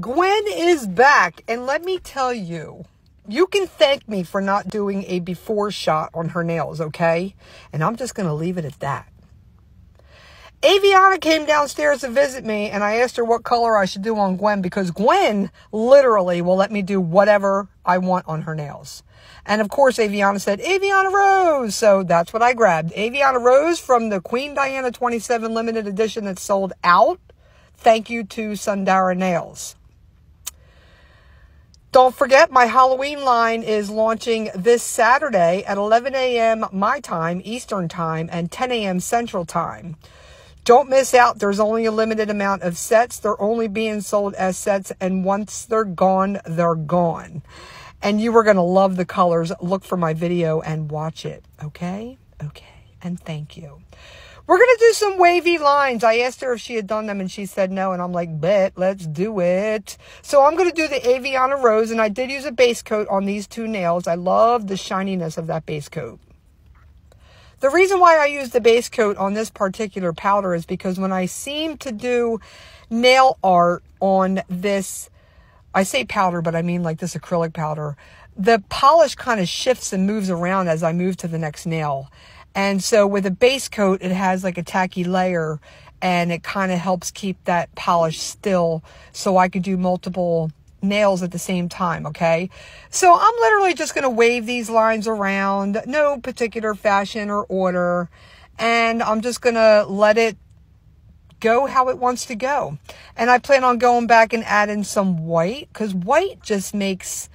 Gwen is back, and let me tell you, you can thank me for not doing a before shot on her nails, okay? And I'm just going to leave it at that. Aviana came downstairs to visit me, and I asked her what color I should do on Gwen because Gwen literally will let me do whatever I want on her nails. And of course, Aviana said, Aviana Rose. So that's what I grabbed. Aviana Rose from the Queen Diana 27 limited edition that sold out. Thank you to Sundara Nails. Don't forget, my Halloween line is launching this Saturday at 11 a.m. my time, Eastern time, and 10 a.m. Central time. Don't miss out. There's only a limited amount of sets. They're only being sold as sets, and once they're gone, they're gone. And you are going to love the colors. Look for my video and watch it. Okay? Okay. And thank you. We're going to do some wavy lines. I asked her if she had done them and she said no. And I'm like, bet, let's do it. So I'm going to do the Aviana Rose. And I did use a base coat on these two nails. I love the shininess of that base coat. The reason why I use the base coat on this particular powder is because when I seem to do nail art on this, I say powder, but I mean like this acrylic powder, the polish kind of shifts and moves around as I move to the next nail. And so with a base coat, it has like a tacky layer and it kind of helps keep that polish still so I could do multiple nails at the same time, okay? So I'm literally just going to wave these lines around, no particular fashion or order, and I'm just going to let it go how it wants to go. And I plan on going back and adding some white because white just makes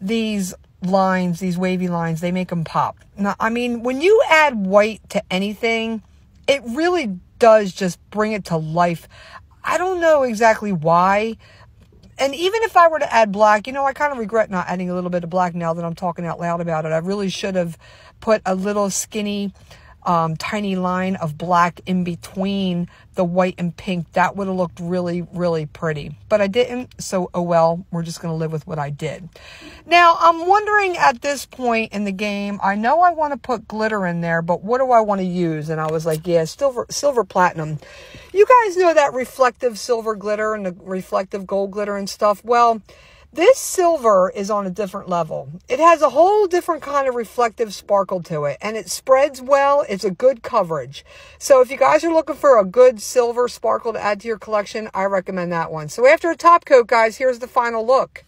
these lines, these wavy lines, they make them pop. Now, I mean, when you add white to anything, it really does just bring it to life. I don't know exactly why. And even if I were to add black, you know, I kind of regret not adding a little bit of black now that I'm talking out loud about it. I really should have put a little skinny um, tiny line of black in between the white and pink. That would have looked really, really pretty. But I didn't, so oh well, we're just going to live with what I did. Now, I'm wondering at this point in the game, I know I want to put glitter in there, but what do I want to use? And I was like, yeah, silver, silver platinum. You guys know that reflective silver glitter and the reflective gold glitter and stuff? Well, this silver is on a different level. It has a whole different kind of reflective sparkle to it and it spreads well. It's a good coverage. So if you guys are looking for a good silver sparkle to add to your collection, I recommend that one. So after a top coat, guys, here's the final look.